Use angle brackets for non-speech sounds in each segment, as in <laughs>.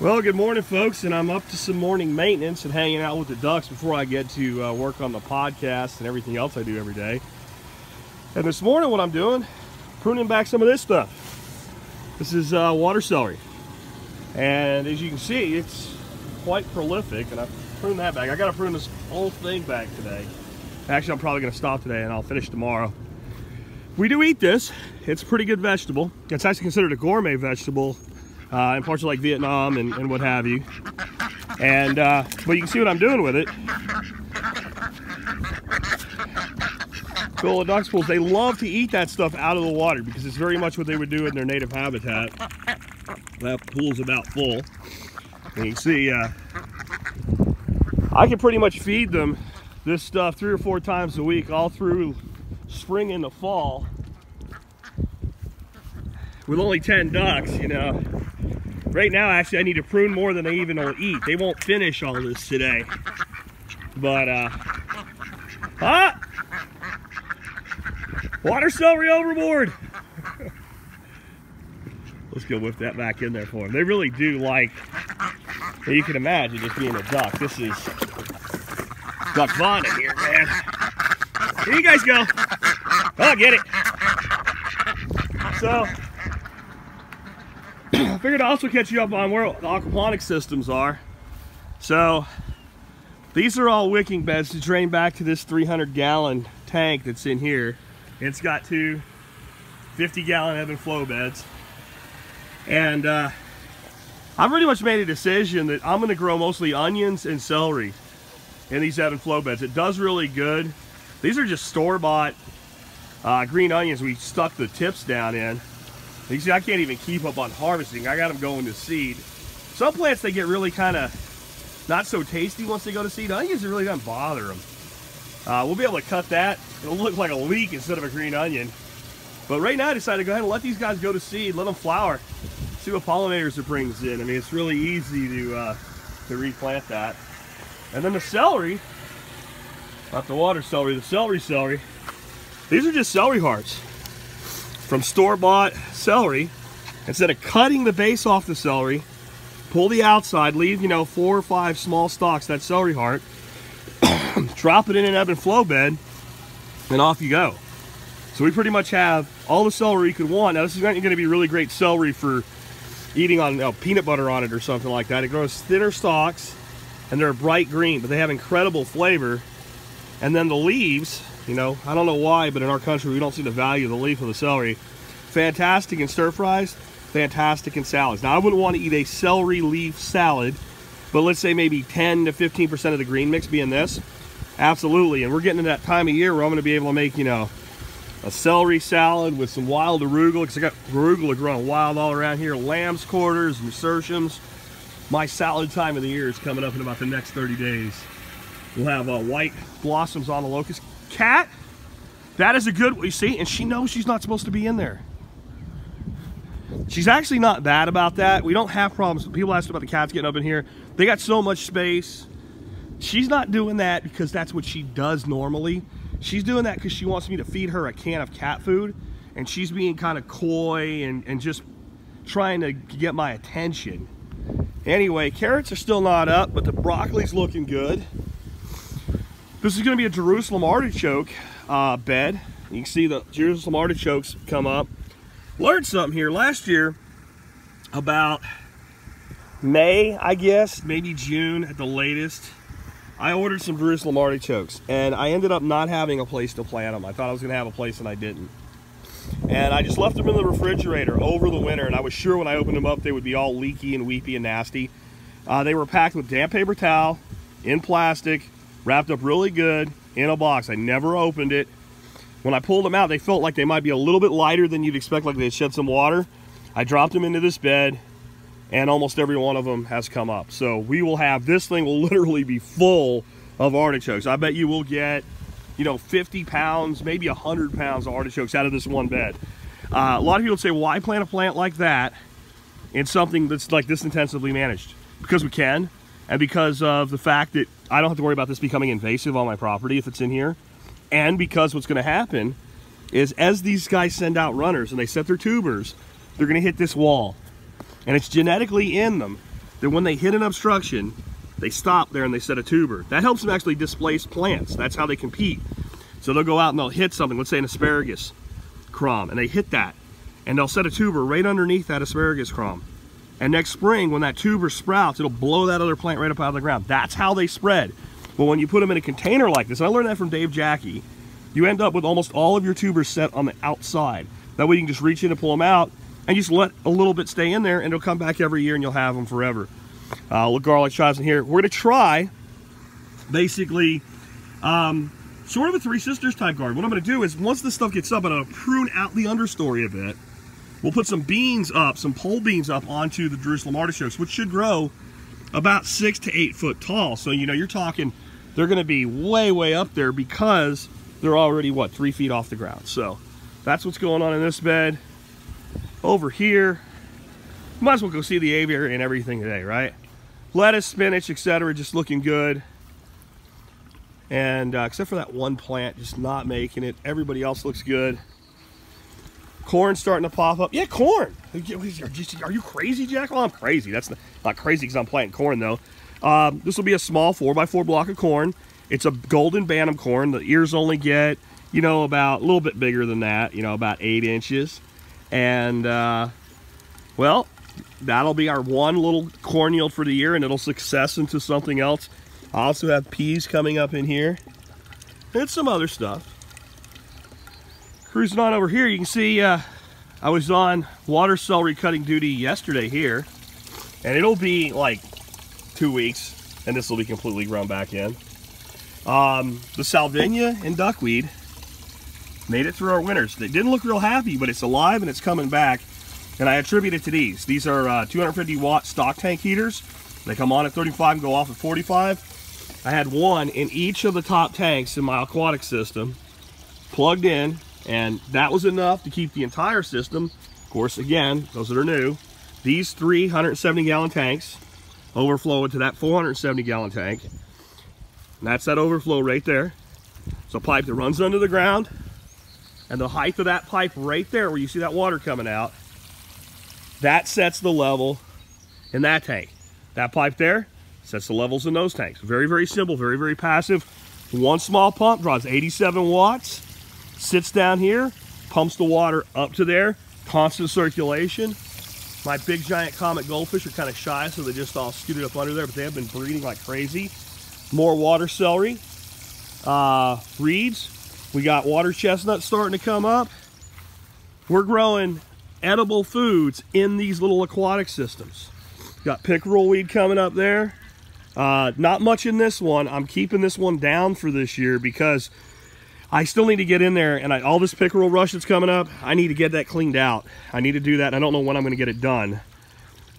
Well, good morning, folks, and I'm up to some morning maintenance and hanging out with the ducks before I get to uh, work on the podcast and everything else I do every day. And this morning, what I'm doing, pruning back some of this stuff. This is uh, water celery, and as you can see, it's quite prolific, and I've pruned that back. I got to prune this whole thing back today. Actually, I'm probably going to stop today, and I'll finish tomorrow. We do eat this. It's a pretty good vegetable. It's actually considered a gourmet vegetable uh, in parts of like Vietnam and, and what have you. And, uh, but you can see what I'm doing with it. Gola duck schools, they love to eat that stuff out of the water because it's very much what they would do in their native habitat. That pool's about full. And you can see, uh, I can pretty much feed them this stuff three or four times a week all through spring and the fall with only 10 ducks, you know. Right now, actually, I need to prune more than they even will eat. They won't finish all this today. But, uh, ah! Water celery overboard! Let's go whip that back in there for them. They really do like, you can imagine just being a duck. This is duck in here, man. Here you guys go. Oh, get it. So, I figured I'd also catch you up on where the aquaponics systems are. So these are all wicking beds to drain back to this 300 gallon tank that's in here. It's got two 50 gallon ebb and flow beds. And uh, I've pretty much made a decision that I'm gonna grow mostly onions and celery in these ebb and flow beds. It does really good. These are just store-bought uh, green onions we stuck the tips down in. You see, I can't even keep up on harvesting. I got them going to seed. Some plants, they get really kind of not so tasty once they go to seed. Onions, really doesn't bother them. Uh, we'll be able to cut that. It'll look like a leek instead of a green onion. But right now, I decided to go ahead and let these guys go to seed, let them flower, see what pollinators it brings in. I mean, it's really easy to, uh, to replant that. And then the celery, not the water celery, the celery celery, these are just celery hearts from store-bought celery, instead of cutting the base off the celery, pull the outside, leave, you know, four or five small stalks, that celery heart, <coughs> drop it in an ebb and flow bed, and off you go. So we pretty much have all the celery you could want. Now this is going to be really great celery for eating on you know, peanut butter on it or something like that. It grows thinner stalks and they're bright green, but they have incredible flavor. And then the leaves, you know, I don't know why, but in our country, we don't see the value of the leaf of the celery. Fantastic in stir fries, fantastic in salads. Now, I wouldn't want to eat a celery leaf salad, but let's say maybe 10 to 15% of the green mix being this. Absolutely, and we're getting to that time of year where I'm going to be able to make, you know, a celery salad with some wild arugula, because I got arugula growing wild all around here, lamb's quarters, nasturtiums. My salad time of the year is coming up in about the next 30 days. We'll have uh, white blossoms on the locust. Cat, that is a good, you see, and she knows she's not supposed to be in there. She's actually not bad about that. We don't have problems. People asked about the cats getting up in here. They got so much space. She's not doing that because that's what she does normally. She's doing that because she wants me to feed her a can of cat food. And she's being kind of coy and, and just trying to get my attention. Anyway, carrots are still not up, but the broccoli's looking good. This is going to be a Jerusalem artichoke uh, bed. You can see the Jerusalem artichokes come up. Learned something here. Last year, about May, I guess, maybe June at the latest, I ordered some Jerusalem artichokes. And I ended up not having a place to plant them. I thought I was going to have a place and I didn't. And I just left them in the refrigerator over the winter. And I was sure when I opened them up, they would be all leaky and weepy and nasty. Uh, they were packed with damp paper towel, in plastic, wrapped up really good in a box. I never opened it. When I pulled them out, they felt like they might be a little bit lighter than you'd expect, like they shed some water. I dropped them into this bed, and almost every one of them has come up. So we will have, this thing will <laughs> literally be full of artichokes. I bet you will get, you know, 50 pounds, maybe 100 pounds of artichokes out of this one bed. Uh, a lot of people say, why plant a plant like that in something that's like this intensively managed? Because we can, and because of the fact that I don't have to worry about this becoming invasive on my property if it's in here. And because what's going to happen is as these guys send out runners and they set their tubers, they're going to hit this wall. And it's genetically in them that when they hit an obstruction, they stop there and they set a tuber. That helps them actually displace plants. That's how they compete. So they'll go out and they'll hit something, let's say an asparagus crown, and they hit that. And they'll set a tuber right underneath that asparagus crown. And next spring, when that tuber sprouts, it'll blow that other plant right up out of the ground. That's how they spread. But when you put them in a container like this, I learned that from Dave Jacke, you end up with almost all of your tubers set on the outside. That way you can just reach in and pull them out and just let a little bit stay in there and it'll come back every year and you'll have them forever. Uh, look garlic chives in here. We're gonna try basically um, sort of a Three Sisters type garden. What I'm gonna do is once this stuff gets up, I'm gonna prune out the understory a bit. We'll put some beans up, some pole beans up onto the Jerusalem artichokes, which should grow about six to eight foot tall. So, you know, you're talking, they're gonna be way, way up there because they're already, what, three feet off the ground. So that's what's going on in this bed. Over here, might as well go see the aviary and everything today, right? Lettuce, spinach, etc., just looking good. And uh, except for that one plant, just not making it. Everybody else looks good. Corn starting to pop up. Yeah, corn. Are you crazy, Jack? Well, I'm crazy. That's not crazy because I'm planting corn, though. Um, this will be a small 4x4 block of corn. It's a golden bantam corn. The ears only get, you know, about a little bit bigger than that, you know, about eight inches. And, uh, well, that'll be our one little corn yield for the year, and it'll success into something else. I also have peas coming up in here and some other stuff. Cruising on over here, you can see uh, I was on water celery cutting duty yesterday here, and it'll be like two weeks, and this will be completely grown back in. Um, the salvinia and duckweed made it through our winters. They didn't look real happy, but it's alive and it's coming back. And I attribute it to these. These are uh, 250 watt stock tank heaters. They come on at 35 and go off at 45. I had one in each of the top tanks in my aquatic system plugged in and that was enough to keep the entire system. Of course, again, those that are new, these three 170 gallon tanks overflow into that 470 gallon tank. And that's that overflow right there. It's a pipe that runs under the ground. And the height of that pipe right there where you see that water coming out, that sets the level in that tank. That pipe there sets the levels in those tanks. Very, very simple, very, very passive. One small pump draws 87 watts sits down here, pumps the water up to there, constant circulation. My big giant comet goldfish are kind of shy, so they just all scooted up under there, but they have been breeding like crazy. More water celery, uh, reeds. We got water chestnuts starting to come up. We're growing edible foods in these little aquatic systems. Got pickerel weed coming up there. Uh, not much in this one. I'm keeping this one down for this year because I still need to get in there and I, all this pickerel rush that's coming up, I need to get that cleaned out. I need to do that. I don't know when I'm going to get it done,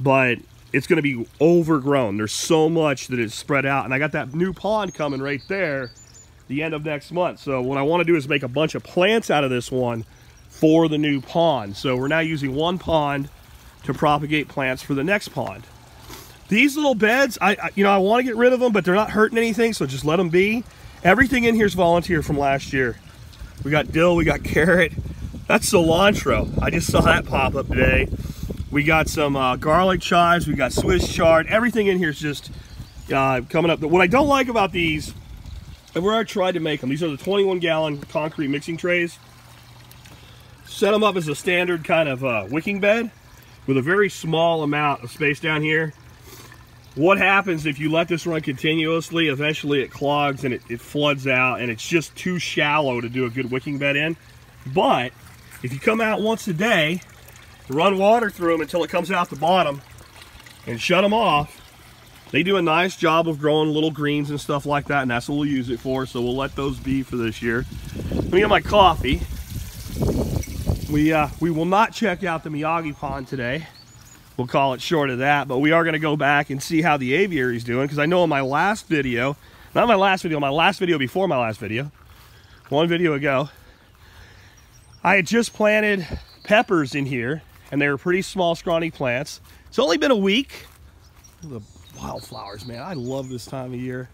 but it's going to be overgrown. There's so much that is spread out. And I got that new pond coming right there the end of next month. So what I want to do is make a bunch of plants out of this one for the new pond. So we're now using one pond to propagate plants for the next pond. These little beds, I, I you know, I want to get rid of them, but they're not hurting anything, so just let them be. Everything in here is volunteer from last year. We got dill, we got carrot. That's cilantro. I just saw that pop up today. We got some uh, garlic chives, we got Swiss chard. Everything in here is just uh, coming up. But What I don't like about these, and where I tried to make them, these are the 21 gallon concrete mixing trays. Set them up as a standard kind of uh, wicking bed with a very small amount of space down here what happens if you let this run continuously, eventually it clogs and it, it, floods out and it's just too shallow to do a good wicking bed in. But if you come out once a day, run water through them until it comes out the bottom and shut them off, they do a nice job of growing little greens and stuff like that and that's what we'll use it for. So we'll let those be for this year. Let me get my coffee. We, uh, we will not check out the Miyagi pond today we'll call it short of that. But we are going to go back and see how the aviary is doing because I know in my last video, not my last video, my last video before my last video, one video ago, I had just planted peppers in here and they were pretty small, scrawny plants. It's only been a week. The wildflowers, man, I love this time of year.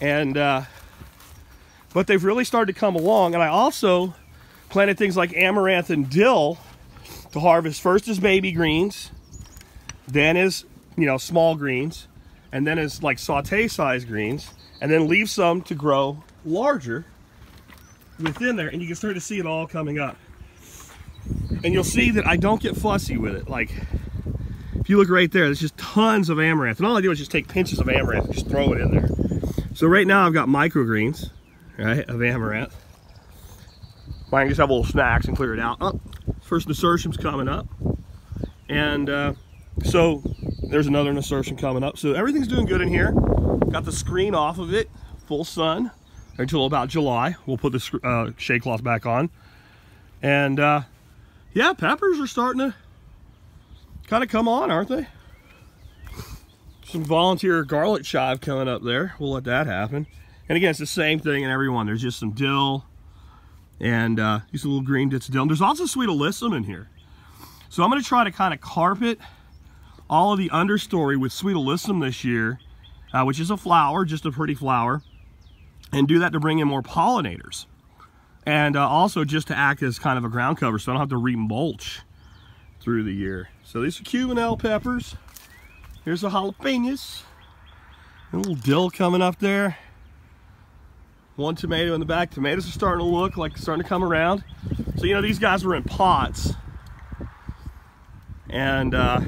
And, uh, but they've really started to come along. And I also planted things like amaranth and dill to harvest first as baby greens, then as you know, small greens, and then as like saute size greens, and then leave some to grow larger within there, and you can start to see it all coming up. And you'll see that I don't get fussy with it. Like, if you look right there, there's just tons of amaranth. And all I do is just take pinches of amaranth and just throw it in there. So right now I've got microgreens, right, of amaranth. I can just have little snacks and clear it out. Oh, first nasturtium's coming up. And uh, so there's another nasturtium coming up. So everything's doing good in here. Got the screen off of it, full sun until about July. We'll put the uh, shade cloth back on. And uh, yeah, peppers are starting to kind of come on, aren't they? Some volunteer garlic chive coming up there. We'll let that happen. And again, it's the same thing in every one. There's just some dill and uh, these little green bits of dill. There's also sweet alyssum in here. So I'm going to try to kind of carpet all of the understory with sweet alyssum this year, uh, which is a flower, just a pretty flower, and do that to bring in more pollinators. And uh, also just to act as kind of a ground cover so I don't have to remulch through the year. So these are Cubanelle peppers. Here's the jalapenos. A little dill coming up there. One tomato in the back. Tomatoes are starting to look like starting to come around. So, you know, these guys were in pots. And uh,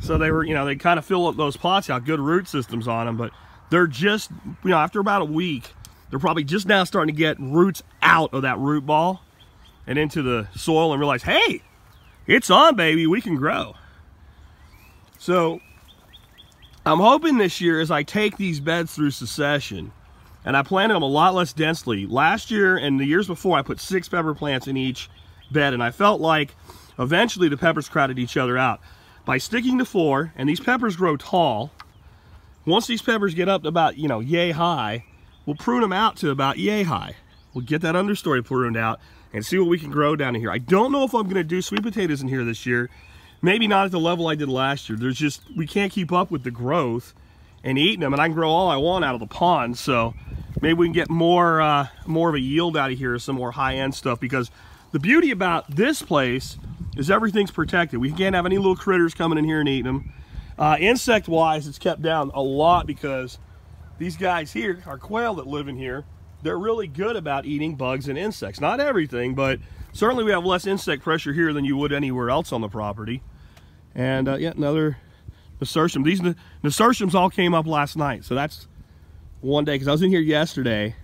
so they were, you know, they kind of fill up those pots out, good root systems on them, but they're just, you know, after about a week, they're probably just now starting to get roots out of that root ball and into the soil and realize, hey, it's on, baby, we can grow. So I'm hoping this year as I take these beds through succession, and I planted them a lot less densely. Last year and the years before, I put six pepper plants in each bed, and I felt like eventually the peppers crowded each other out. By sticking to four, and these peppers grow tall, once these peppers get up to about, you know, yay high, we'll prune them out to about yay high. We'll get that understory pruned out and see what we can grow down in here. I don't know if I'm gonna do sweet potatoes in here this year. Maybe not at the level I did last year. There's just, we can't keep up with the growth and eating them, and I can grow all I want out of the pond, so maybe we can get more, uh, more of a yield out of here, some more high-end stuff, because the beauty about this place is everything's protected. We can't have any little critters coming in here and eating them. Uh, Insect-wise, it's kept down a lot because these guys here, our quail that live in here, they're really good about eating bugs and insects. Not everything, but certainly we have less insect pressure here than you would anywhere else on the property. And uh, yeah, another nasturtium. These nasturtiums all came up last night, so that's one day because I was in here yesterday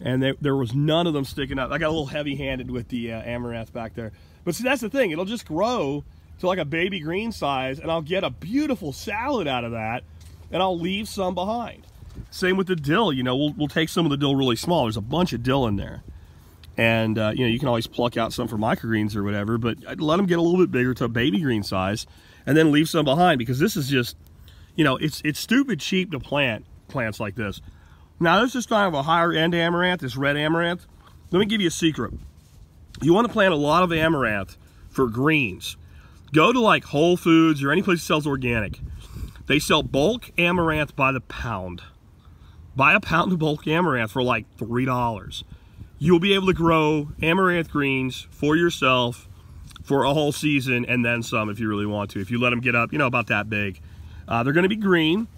and there, there was none of them sticking up. I got a little heavy-handed with the uh, amaranth back there. But see, that's the thing. It'll just grow to like a baby green size, and I'll get a beautiful salad out of that, and I'll leave some behind. Same with the dill. You know, we'll, we'll take some of the dill really small. There's a bunch of dill in there. And, uh, you know, you can always pluck out some for microgreens or whatever, but I'd let them get a little bit bigger to a baby green size, and then leave some behind, because this is just, you know, it's, it's stupid cheap to plant plants like this. Now this is kind of a higher end amaranth, this red amaranth. Let me give you a secret. You want to plant a lot of amaranth for greens. Go to like Whole Foods or any place that sells organic. They sell bulk amaranth by the pound. Buy a pound of bulk amaranth for like $3. You'll be able to grow amaranth greens for yourself for a whole season and then some if you really want to. If you let them get up, you know, about that big. Uh, they're going to be green.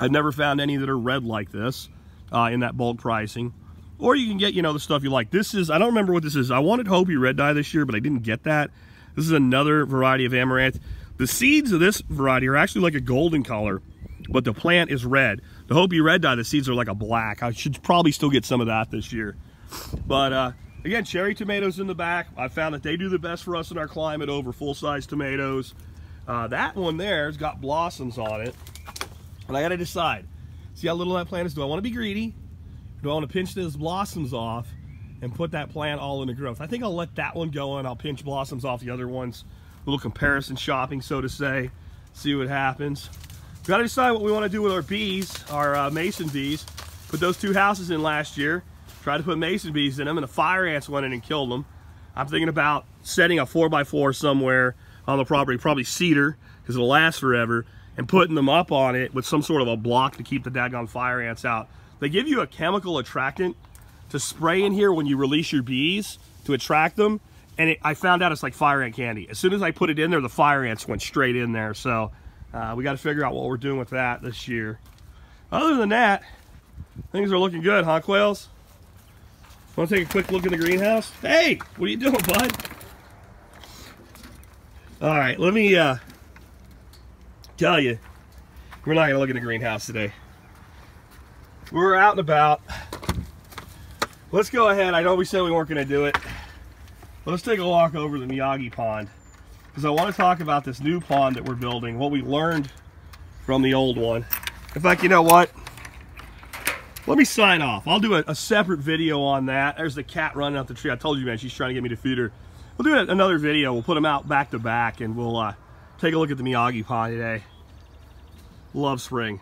I've never found any that are red like this uh, in that bulk pricing. Or you can get, you know, the stuff you like. This is, I don't remember what this is. I wanted Hopi Red Dye this year, but I didn't get that. This is another variety of amaranth. The seeds of this variety are actually like a golden color, but the plant is red. The Hopi Red Dye, the seeds are like a black. I should probably still get some of that this year. But uh, again, cherry tomatoes in the back. I found that they do the best for us in our climate over full-size tomatoes. Uh, that one there has got blossoms on it. And I got to decide. See how little that plant is? Do I want to be greedy? Do I want to pinch those blossoms off and put that plant all into growth? I think I'll let that one go and I'll pinch blossoms off the other ones. A little comparison shopping, so to say. See what happens. We got to decide what we want to do with our bees, our uh, mason bees. Put those two houses in last year. Tried to put mason bees in them and the fire ants went in and killed them. I'm thinking about setting a 4x4 somewhere on the property, probably cedar, because it'll last forever, and putting them up on it with some sort of a block to keep the daggone fire ants out. They give you a chemical attractant to spray in here when you release your bees to attract them. And it, I found out it's like fire ant candy. As soon as I put it in there, the fire ants went straight in there. So Uh, we got to figure out what we're doing with that this year. Other than that, things are looking good, huh, Quails? Want to take a quick look in the greenhouse? Hey, what are you doing, bud? All right, let me uh, tell you, we're not to look in the greenhouse today. We're out and about. Let's go ahead. I know we said we weren't to do it. Let's take a walk over the Miyagi pond because I want to talk about this new pond that we're building, what we learned from the old one. In fact, you know what? Let me sign off. I'll do a, a, separate video on that. There's the cat running up the tree. I told you, man, she's trying to get me to feed her. We'll do another video. We'll put them out back to back, and we'll uh, take a look at the Miyagi pond today. Love spring.